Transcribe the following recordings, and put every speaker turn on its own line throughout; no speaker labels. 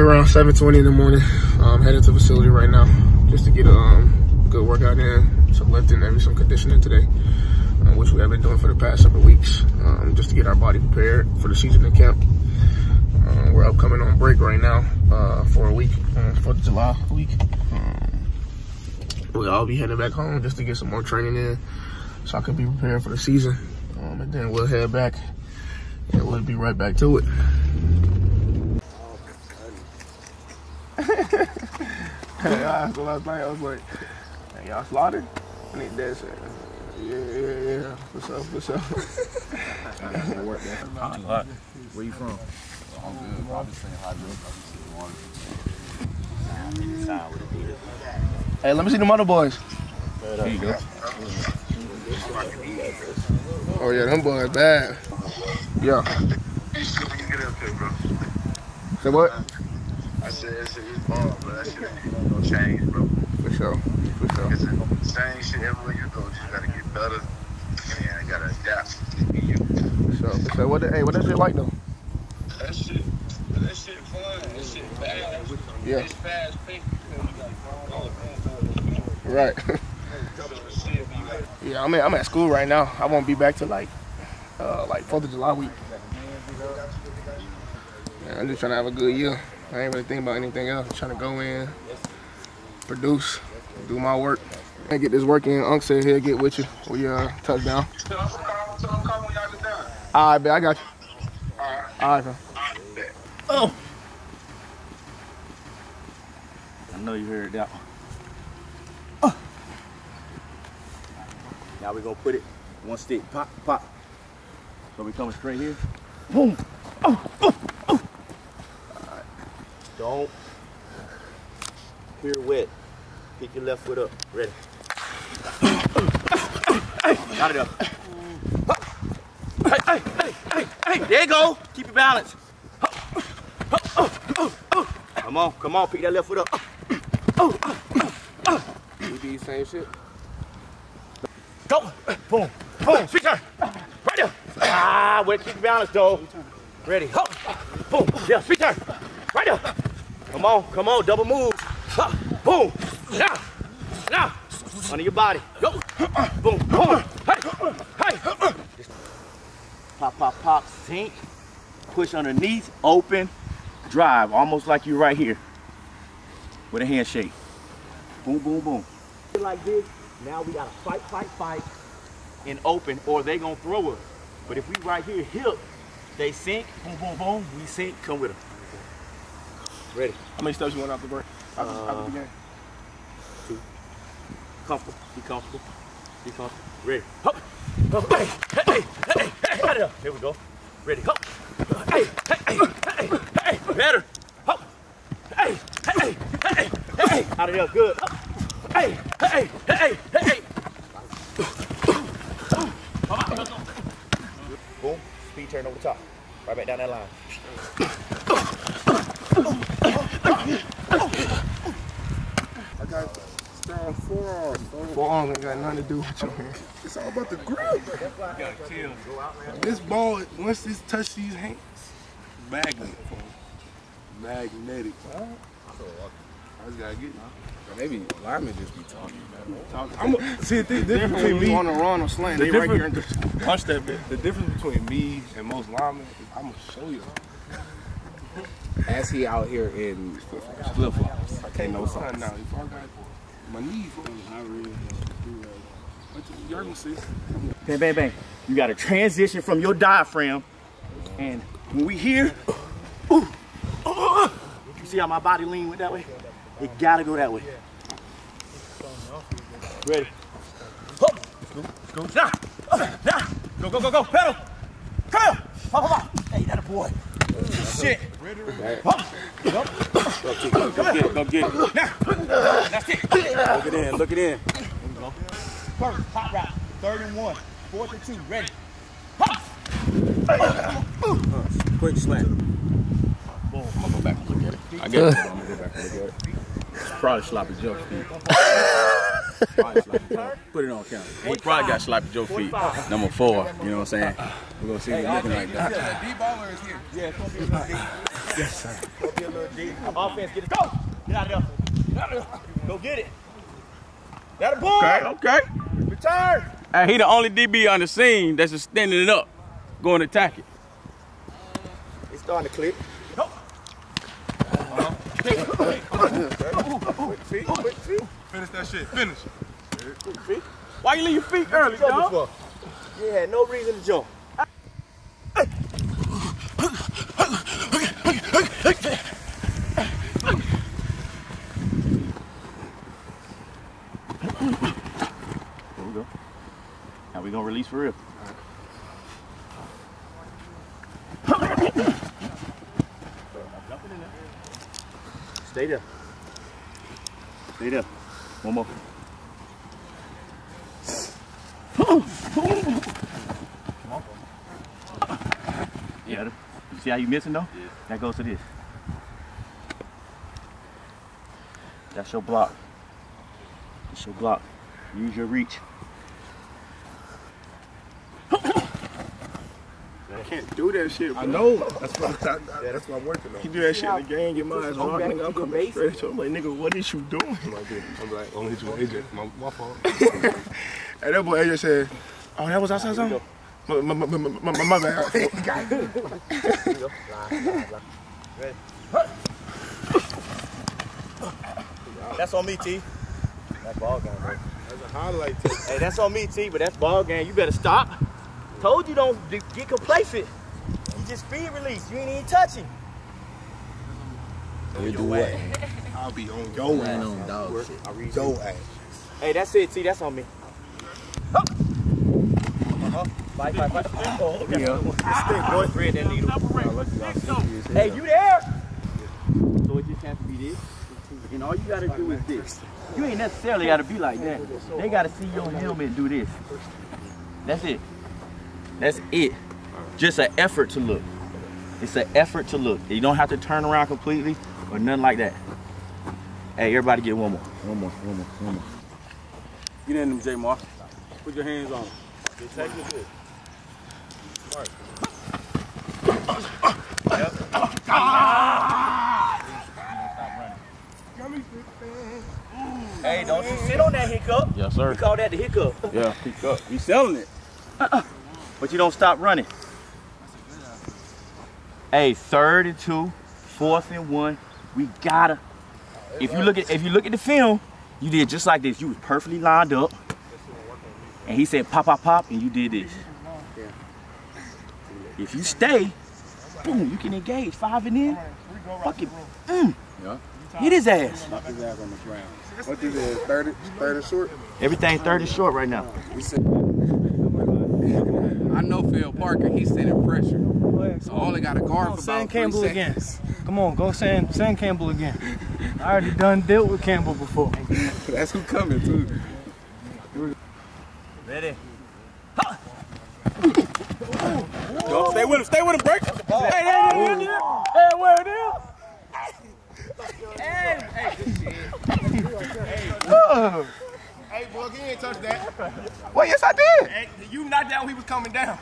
around 7.20 in the morning. I'm headed to the facility right now just to get a um, good workout in, some lifting, maybe some conditioning today, uh, which we have been doing for the past several weeks, um, just to get our body prepared for the season in camp. Uh, we're upcoming on break right now uh, for a week, for the July week. Um, we'll all be heading back home just to get some more training in so I can be prepared for the season. Um, and then we'll head back and we'll be right back to it. Yeah, so last night I was like, hey, y'all slaughtered? I need that shit. Yeah, yeah, yeah. For sure, for sure.
Where you from?
I'm good. bro. I'm just saying hi, bro. I'm just saying
hey, let me see the mother boys.
There you go.
Oh yeah, them boys bad. Yeah. Say what?
I said, it's, it's bomb, but that shit ain't gonna change, bro.
For sure. For sure.
It's the same shit everywhere you go. You just gotta get better and you gotta adapt.
For sure. For sure. What the, hey, what that shit like though?
That shit, that shit fun. That shit bad.
Yeah.
It's fast paced.
Right. yeah, I'm at, I'm at school right now. I won't be back to like uh, like Fourth of July week. Man, I'm just trying to have a good year. I ain't really thinking about anything else. I'm trying to go in, produce, do my work. And get this work in. Unc said he'll get with you when you uh, touchdown. All right, bet. I got you. All right, fam.
Oh. I know you heard that one. Oh. Now we're gonna put it one stick, pop, pop. So we coming straight here. Boom. Oh, oh. All right. Don't pirouette. Pick your left foot up. Ready. Got it up. Hey, hey, hey, hey, hey. There you go. Keep your balance. Come on, come on, pick that left foot up.
We do the same shit.
Go. Boom. Boom. Sweet turn. Right there. Ah, to keep your balance though. Ready. Ho. Boom. Yeah, sweet turn. Right there. Come on, come on, double move. Ha. Boom. Now. Now. Under your body. Go. Boom. Boom. Hey. Hey. Pop, pop, pop. Sink. Push underneath. Open. Drive. Almost like you're right here. With a handshake. Boom, boom, boom. Like this. Now we gotta fight, fight, fight, and open, or they gonna throw us. But if we right here, hip, they sink, boom, boom, boom, we sink, come with them. Ready,
How many steps you want out the break? Out the, out the game?
comfortable, be comfortable, be comfortable. Ready, hop, hop, hey, hey, hey, hey, hey, out of. There we go. Ready, hop, hey, hey, hey, hey, hey, better, hop, hey, hey, hey, hey, hey, out of there, good. Hop. Hey, hey, hey, hey, hey. Boom, speed turn over the top. Right back down that line.
I got strong forearms. Forearms ain't got nothing to do with your hand. It's all about the grip. This ball, once this touch these hands, magnet. Magnetic. I just gotta get it.
Maybe linemen just be talking.
I'm a, see the thing, difference between me on a run or slant.
The
They right here.
difference-
in the-
Punch that bit.
The difference between me and most linemen I'm gonna show you.
As he out here in flip flops.
I can't
no
no
socks.
sign now. If I got my knees, I really do that. Y'all gonna see.
Bang, bang, bang. You got to transition from your diaphragm. And when we here, ooh, uh, you see how my body lean went that way? It got to go that way. Ready? Hup. Let's go. Now. Uh, now. Go, go, go, go. Pedal. Come here. Pop, pop, pop. Hey, that a boy. Shit. Hup. Yup. Go get it. Go get it. Now. That's it. Look it in. Look it in. First, hot route. Third and one. Fourth and two. Ready. Hop.
Quick slant.
Boom.
I'm gonna go back and look at it. I get it. I'm gonna go back and look at it. It's probably sloppy jump speed. Put it on camera. He probably got slapped at your feet. Number four. You know what I'm saying? We're gonna see him looking like that.
Offense, get it. Go! Get out of there. Get out of there. Go get it. That a boy.
Okay, okay.
Return.
Hey, he the only DB on the scene that's just standing it up, going to attack it.
It's starting to click. Go.
Finish that shit. Finish.
Why you leave your feet early, dog?
You had no reason to jump.
Now we gonna release for real.
Stay there.
Stay there. One more. Yeah. You see how you missing though? Yeah. That goes to this. That's your block. That's your block. Use your reach.
Can't do that shit. Bro. I know. That's what I, I, that's what I'm working on. You do that shit in the game, get my ass rocked, nigga. I'm coming straight at you. I'm like, nigga, what is you doing? I'm like, I'm like, only hit you with AJ. My, my fault. and that boy AJ said, oh, that was outside zone? My, my, my, my, my, my, my bad.
That's on me, T. That's ball game, bro.
That's a highlight.
Hey, that's on me, T, but that's ball game. You better stop. Told you don't get complacent. You just speed release. You ain't even touching.
You do what? I'll be on your ass.
on dog shit.
I read
Your ass.
Hey, that's it, T. That's on me. Uh-huh. Fight, fight, fight. Oh, okay. Stick, boy. Thread that needle. Hey, you there?
So it just has to be this. And all you gotta do is this. You ain't necessarily gotta be like that. They gotta see your helmet do this. That's it. That's it. Just an effort to look. It's an effort to look. You don't have to turn around completely or nothing like that. Hey, everybody get one more. One more, one more, one more. Get in them, J Mark. Put your hands on.
Take your good. Hey, don't you sit on that hiccup.
Yes, sir.
We call that the hiccup.
Yeah, pick up. We selling it. But you don't stop running. Hey, third and two, fourth and one. We gotta. If you look at if you look at the film, you did just like this. You was perfectly lined up. And he said pop, pop, pop, and you did this. If you stay, boom, you can engage. Five and in. Fucking, mm. Hit his ass.
What you did? 30, 30 short?
Everything 30 short right now.
I know Phil Parker. He's sending pressure. So I only got a guard for
Sam
about three
Campbell again.
seconds.
Come on, go Sam, Sam Campbell again. I already done dealt with Campbell before.
That's who coming too.
Ready?
Yo, stay with him, stay with him, break. Hey, hey, hey, hey, hey, where it is?
Hey, boy, he ain't touched that.
Well, yes, I did.
Hey, you knocked down when he was coming down.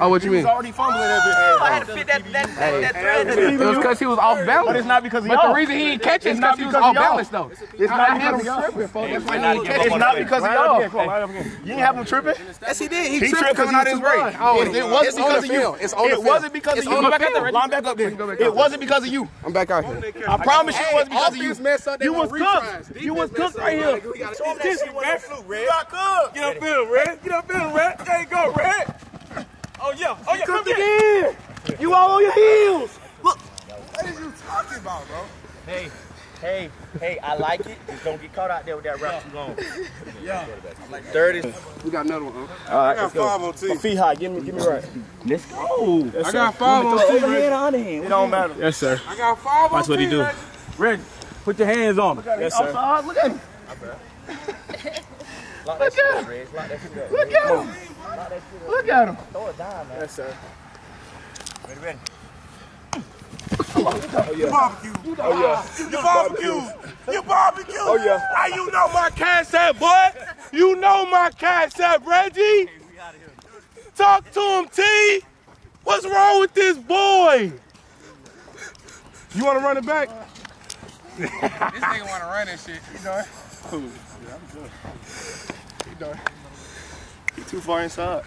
Oh, what you mean?
He was already fumbling that oh,
I had to fit that, that, that, that thread.
It was because he was off balance.
But it's not because of
But
y'all.
the reason he didn't catch it is
not
because he was off
of
balance, though.
It's
I-
not
I
because
him
of y'all.
tripping, folks. He
not
didn't
give
catch
up
It's not because of
Line
y'all.
again, come on, line up again.
You didn't have him tripping?
Yes, he did. He,
He
tripped
tripped
because
coming out
he
his
was
way.
Oh,
It, it wasn't because of you.
film. It's on the
It wasn't because of you. Line back up
film.
there. Line back up there.
Go back
It wasn't because of you.
I'm back out here.
I promise you it wasn't because of you.
Offense messed up.
You was cooked. You was cooked right
up.
here.
We gotta-
Show him that shit with no
cooked.
Get up
in, Red. Get up in, Red. There you go, Red.
Oh, yeah. Oh, yeah. Come
Cooked
here.
again.
You all on your heels. Look.
What are you talking about, bro?
Hey, hey, hey, I like it. Just don't get caught out there with that route too long.
Yeah.
30.
We got another one. huh?
All right,
I got five on T.
Feet high. Give me, give me right.
Let's go.
I got five on T.
Overhand on him.
It don't matter.
Yes, sir.
I got five on
Watch what he do.
Red, put your hands on him.
Yes, sir.
Outside, look at him.
Lock that shit up, Reg. Lock that shit up.
Look at him. Look at him.
Throw it down, man.
Yes, sir.
Ready, ready.
You barbecue. Oh, oh yeah. You barbecue. You barbecue. Oh yeah. Hey, you know my cash app, boy. You know my cash app, Reggie. Talk to him, T. What's wrong with this boy? You want to run it back?
This nigga wanna run this shit.
You doing? Yeah, I'm good. Doing? He too far inside.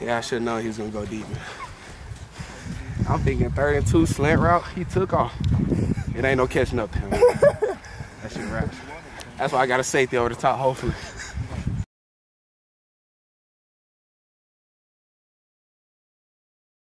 Yeah, I should know he was gonna go deep. I'm thinking third and two slant route. He took off. It ain't no catching up to him. that shit raps. That's why I got a safety over the top, hopefully.